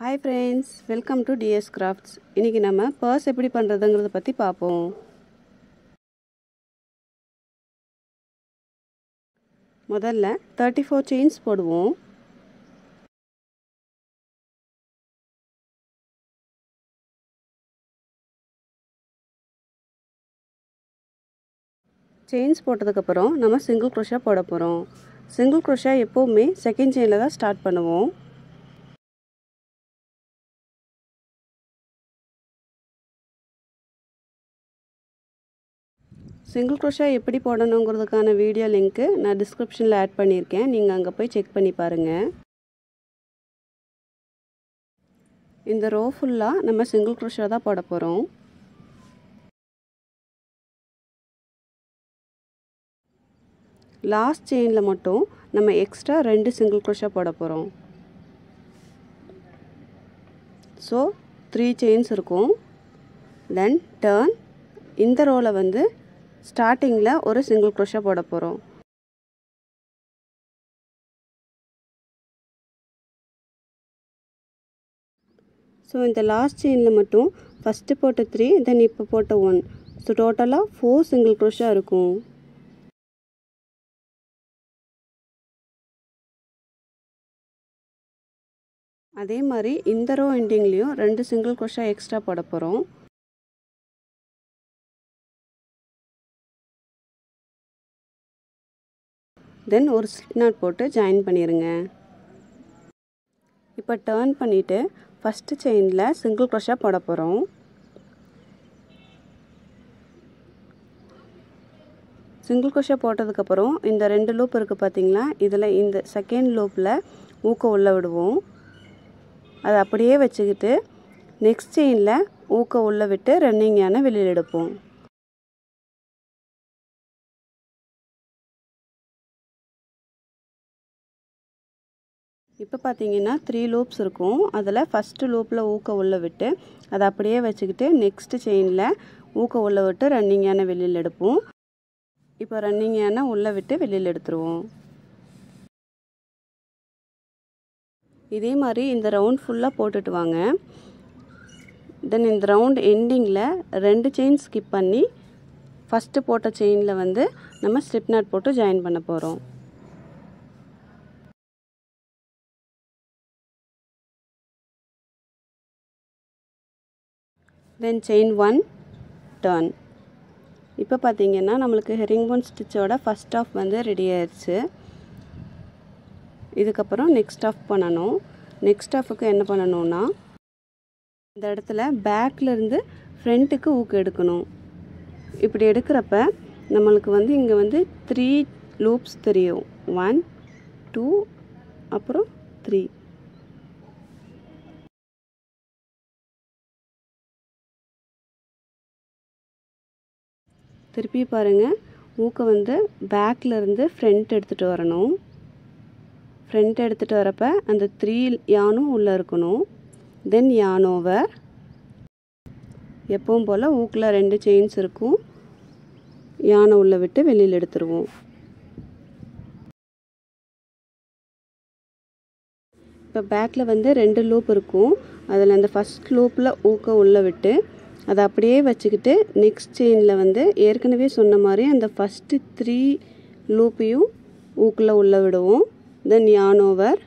Hi friends welcome to D S crafts இன்றைக்கி நம்ம purse எப்படி பண்ணுறதுங்கிறத பற்றி பார்ப்போம். முதல்ல தேர்ட்டி ஃபோர் செயின்ஸ் போடுவோம் செயின்ஸ் போட்டதுக்கப்புறம் நம்ம சிங்கிள் க்ரோஷா போட போகிறோம் சிங்கிள் க்ரோஷா எப்போவுமே செகண்ட் செயினில் தான் ஸ்டார்ட் பண்ணுவோம். சிங்கிள் குரோஷா எப்படி போடணுங்கிறதுக்கான வீடியோ லிங்க்கு நான் டிஸ்கிரிப்ஷனில் ஆட் பண்ணியிருக்கேன். நீங்கள் அங்கே போய் செக் பண்ணி பாருங்கள் இந்த ரோ ஃபுல்லாக நம்ம சிங்கிள் குரோஷா தான் போட போகிறோம் லாஸ்ட் செயினில் மட்டும் நம்ம எக்ஸ்ட்ரா ரெண்டு சிங்கிள் குரோஷா போட போகிறோம் ஸோ த்ரீ செயின்ஸ் இருக்கும். தென் டேர்ன் இந்த ரோவில் வந்து ஸ்டார்டிங்கில் ஒரு சிங்கிள் குரோஷா போட போகிறோம் ஸோ இந்த லாஸ்ட் செயினில் மட்டும் ஃபஸ்ட்டு போட்ட த்ரீ தென் இப்போ போட்ட ஒன் ஸோ டோட்டலாக ஃபோர் சிங்கிள் க்ரோஷா இருக்கும். அதே மாதிரி இந்த ரோ எண்டிங்லேயும் ரெண்டு சிங்கிள் க்ரோஷா எக்ஸ்ட்ரா போட போகிறோம் தென் ஒரு ஸ்லிப் நாட் போட்டு ஜாயின் பண்ணிடுங்க இப்போ டேர்ன் பண்ணிவிட்டு ஃபஸ்ட்டு செயினில் சிங்கிள் க்ரோஷா போட போகிறோம் சிங்கிள் க்ரோஷா போட்டதுக்கப்புறம் இந்த ரெண்டு லூப் இருக்குது பார்த்தீங்களா இதில் இந்த செகண்ட் லூப்பில் ஊக்க உள்ளே விடுவோம். அதை அப்படியே வச்சுக்கிட்டு நெக்ஸ்ட் செயினில் ஊக்க உள்ளே விட்டு ரன்னிங் யானை வெளியில் எடுப்போம். இப்போ பார்த்தீங்கன்னா த்ரீ லூப்ஸ் இருக்கும். அதில் ஃபஸ்ட்டு லூப்பில் ஊக்க உள்ளே விட்டு அதை அப்படியே வச்சுக்கிட்டு நெக்ஸ்ட்டு செயினில் ஊக்க உள்ள விட்டு ரன்னிங் யானை வெளியில் எடுப்போம். இப்போ ரன்னிங் யானை உள்ளே விட்டு வெளியில் எடுத்துருவோம். இதே மாதிரி இந்த ரவுண்ட் ஃபுல்லாக போட்டுட்டு வாங்க. தென் இந்த ரவுண்ட் எண்டிங்கில் ரெண்டு செயின் ஸ்கிப் பண்ணி ஃபஸ்ட்டு போட்ட செயினில் வந்து நம்ம ஸ்ட்ரிப் நாட் போட்டு ஜாயின் பண்ண போகிறோம் தென் செயின் ஒன் டர்ன் இப்போ பார்த்தீங்கன்னா நம்மளுக்கு ஹெரிங் போன் ஸ்டிச்சோட ஃபஸ்ட் ஆஃப் வந்து ரெடி ஆயிடுச்சு இதுக்கப்புறம் நெக்ஸ்ட் ஆஃப் பண்ணணும். நெக்ஸ்ட் ஆஃபுக்கு என்ன பண்ணணும்னா இந்த இடத்துல பேக்லேருந்து ஃப்ரண்ட்டுக்கு ஊக்கு எடுக்கணும். இப்படி எடுக்கிறப்ப நம்மளுக்கு வந்து இங்கே வந்து த்ரீ லூப்ஸ் தெரியும். ஒன் டூ அப்புறம் த்ரீ திருப்பி பாருங்கள் மூக்கை வந்து பேக்லேருந்து ஃப்ரண்ட் எடுத்துகிட்டு வரணும். ஃப்ரண்ட் எடுத்துகிட்டு வரப்ப அந்த த்ரீ யானும் உள்ளே இருக்கணும். தென் யான் ஓவர் எப்பவும் போல் ஊக்கில் ரெண்டு செயின்ஸ் இருக்கும். யானை உள்ளே விட்டு வெளியில் எடுத்துருவோம். இப்போ பேக்கில் வந்து ரெண்டு லூப் இருக்கும். அதில் அந்த ஃபஸ்ட் லூப்பில் ஊக்க உள்ளே விட்டு அதை அப்படியே வச்சுக்கிட்டு நெக்ஸ்ட் செயினில் வந்து ஏற்கனவே சொன்ன மாதிரி அந்த ஃபஸ்ட்டு த்ரீ லூப்பையும் ஊக்கில் உள்ளே விடுவோம். தென் யான் ஓவர்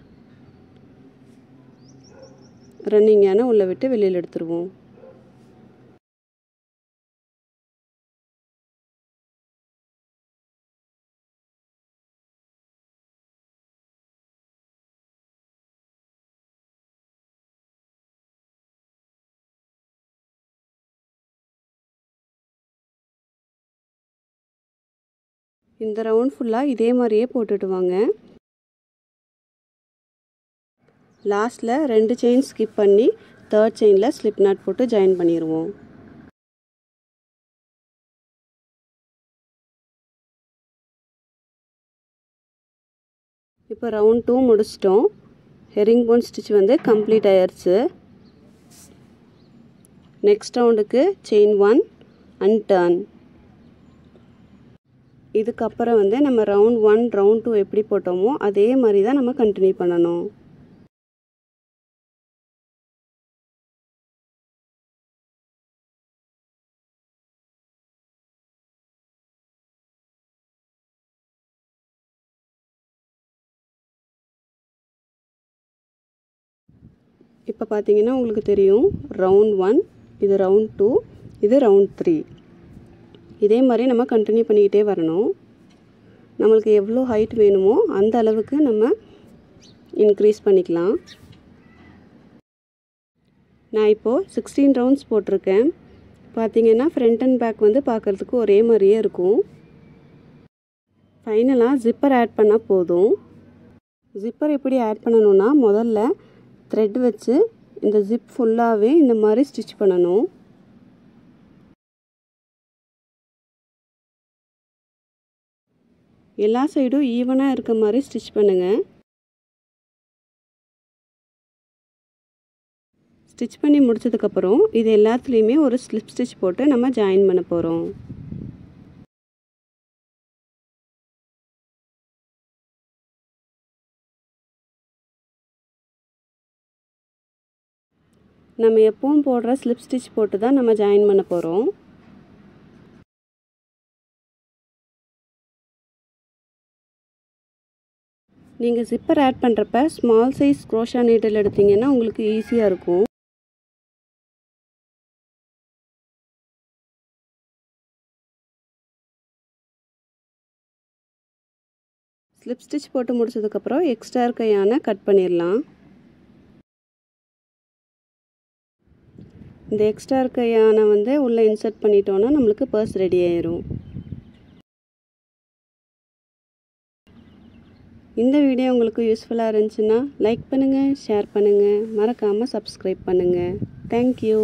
ரன்னிங் யானை உள்ளே விட்டு வெளியில் எடுத்துருவோம். இந்த ரவுண்ட் ஃபுல்லாக இதே மாதிரியே போட்டுட்டு வாங்க லாஸ்ட்டில் ரெண்டு செயின் ஸ்கிப் பண்ணி தேர்ட் செயினில் ஸ்லிப் நாட் போட்டு ஜாயின் பண்ணிடுவோம் இப்போ ரவுண்ட் டூ முடிச்சிட்டோம். ஹெரிங் போன் ஸ்டிச் வந்து கம்ப்ளீட் ஆயிடுச்சு நெக்ஸ்ட் ரவுண்டுக்கு செயின் ஒன் அண்ட் டர்ன் இதுக்கப்புறம் வந்து நம்ம ரவுண்ட் ஒன் ரவுண்ட் டூ எப்படி போட்டோமோ அதே மாதிரி தான் நம்ம கண்டினியூ பண்ணணும். இப்போ பார்த்தீங்கன்னா உங்களுக்கு தெரியும் ரவுண்ட் ஒன் இது ரவுண்ட் டூ இது ரவுண்ட் த்ரீ இதே மாதிரி நம்ம கண்டினியூ பண்ணிக்கிட்டே வரணும். நம்மளுக்கு எவ்வளோ ஹைட் வேணுமோ அந்த அளவுக்கு நம்ம இன்க்ரீஸ் பண்ணிக்கலாம். நான் இப்போது சிக்ஸ்டீன் ரவுண்ட்ஸ் போட்டிருக்கேன். பார்த்திங்கன்னா ஃப்ரண்ட் அண்ட் பேக் வந்து பார்க்குறதுக்கு ஒரே மாதிரியே இருக்கும். ஃபைனலாக ஜிப்பர் ஆட் பண்ணால் போதும். ஜிப்பர் எப்படி ஆட் பண்ணணும்னா முதல்ல த்ரெட் வச்சு இந்த ஜிப் ஃபுல்லாகவே இந்த மாதிரி ஸ்டிச் பண்ணணும். எல்லா சைடும் ஈவனாக இருக்க மாதிரி ஸ்டிச் பண்ணுங்கள் ஸ்டிச் பண்ணி முடிச்சதுக்கப்புறம் இது எல்லாத்துலேயுமே ஒரு ஸ்லிப் ஸ்டிச் போட்டு நம்ம ஜாயின் பண்ண போகிறோம் நம்ம எப்பவும் போடுற ஸ்லிப் ஸ்டிச் போட்டு தான் நம்ம ஜாயின் பண்ண போகிறோம் நீங்கள் ஜிப்பர் ஆட் பண்ணுறப்ப ஸ்மால் சைஸ் க்ரோஷா நீட்டில் எடுத்தீங்கன்னா உங்களுக்கு ஈஸியாக இருக்கும். ஸ்லிப் ஸ்டிச் போட்டு முடிச்சதுக்கப்புறம் எக்ஸ்ட்ரா இருக்கையான கட் பண்ணிடலாம். இந்த எக்ஸ்ட்ரா இருக்கையான வந்து உள்ளே இன்சர்ட் பண்ணிட்டோன்னா நம்மளுக்கு பர்ஸ் ரெடி ஆயிரும். இந்த வீடியோ உங்களுக்கு யூஸ்ஃபுல்லாக இருந்துச்சுன்னா லைக் பண்ணுங்கள் ஷேர் பண்ணுங்கள் மறக்காமல் சப்ஸ்கிரைப் பண்ணுங்கள் தேங்க்யூ